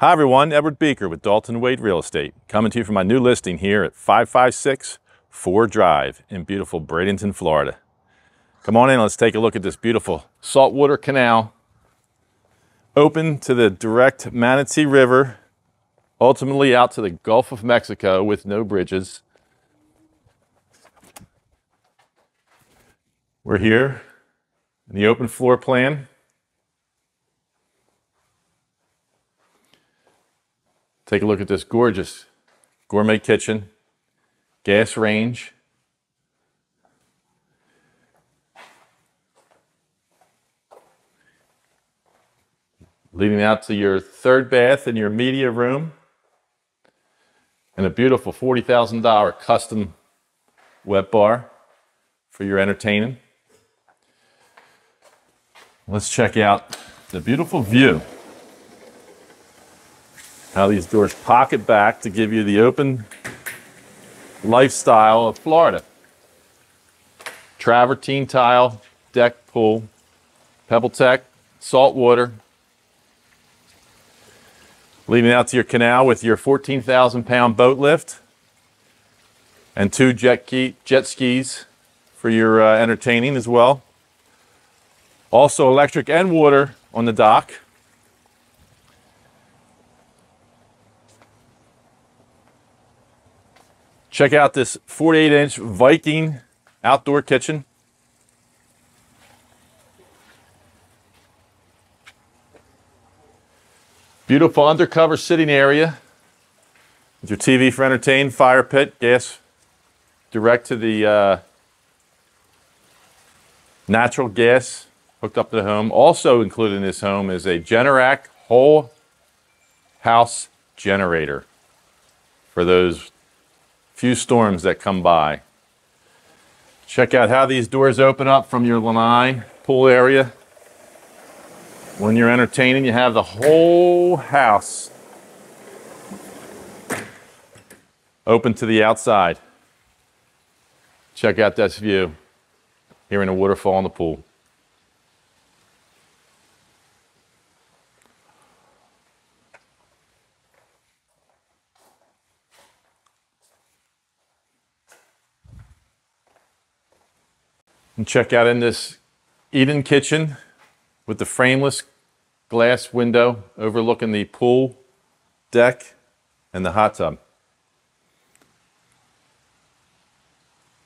Hi everyone, Edward Bieker with Dalton Wade Real Estate, coming to you from my new listing here at 556 Fore Drive in beautiful Bradenton, Florida. Come on in, let's take a look at this beautiful saltwater canal, open to the direct Manatee River, ultimately out to the Gulf of Mexico with no bridges. We're here in the open floor plan. Take a look at this gorgeous gourmet kitchen, gas range. Leading out to your third bath and your media room. And a beautiful $40,000 custom wet bar for your entertaining. Let's check out the beautiful view how these doors pocket back to give you the open lifestyle of Florida. Travertine tile, deck pool, PebbleTec, salt water. Leading out to your canal with your 14,000 pound boat lift and two jet, key, jet skis for your uh, entertaining as well. Also electric and water on the dock. Check out this 48 inch Viking outdoor kitchen. Beautiful undercover sitting area with your TV for entertainment, fire pit, gas direct to the uh, natural gas hooked up to the home. Also included in this home is a Generac whole house generator for those few storms that come by. Check out how these doors open up from your lanai pool area. When you're entertaining, you have the whole house open to the outside. Check out this view. here in a waterfall in the pool. And check out in this Eden kitchen with the frameless glass window overlooking the pool deck and the hot tub.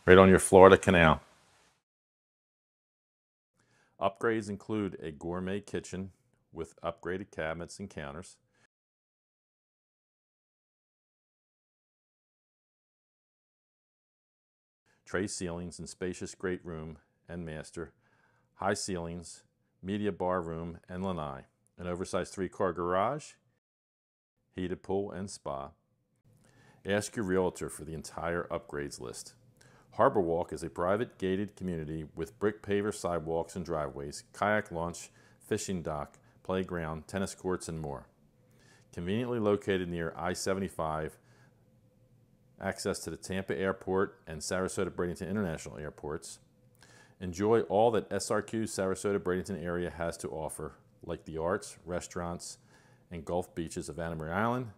Right on your Florida canal. Upgrades include a gourmet kitchen with upgraded cabinets and counters, tray ceilings and spacious great room and master, high ceilings, media bar room and lanai, an oversized three-car garage, heated pool and spa. Ask your realtor for the entire upgrades list. Harbor Walk is a private gated community with brick paver sidewalks and driveways, kayak launch, fishing dock, playground, tennis courts, and more. Conveniently located near I-75 access to the Tampa Airport and Sarasota Bradenton International Airports. Enjoy all that SRQ Sarasota Bradenton area has to offer, like the arts, restaurants, and Gulf beaches of Anna Island,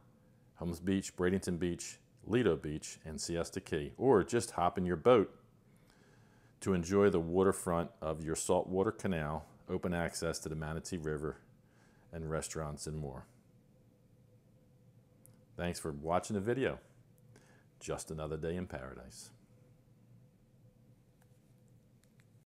Holmes Beach, Bradenton Beach, Lido Beach, and Siesta Key, or just hop in your boat to enjoy the waterfront of your saltwater canal, open access to the Manatee River, and restaurants and more. Thanks for watching the video. Just another day in paradise.